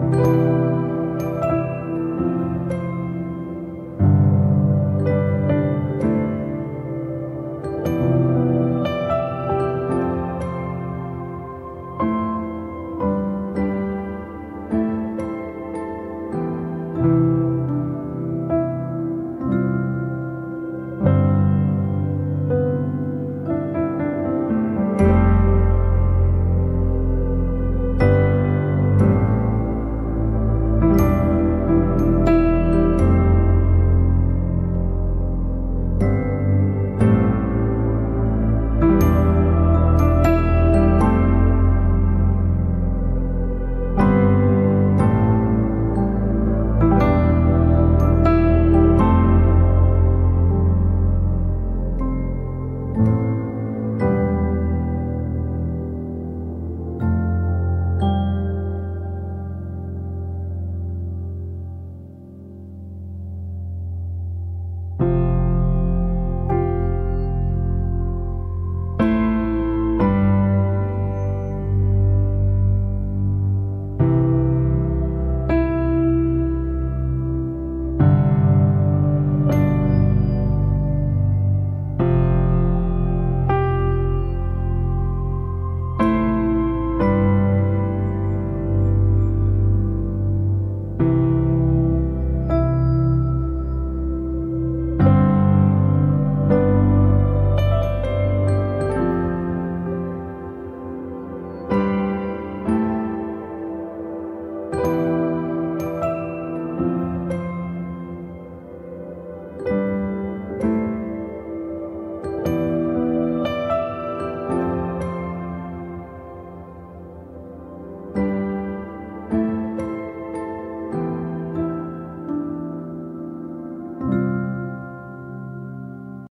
Música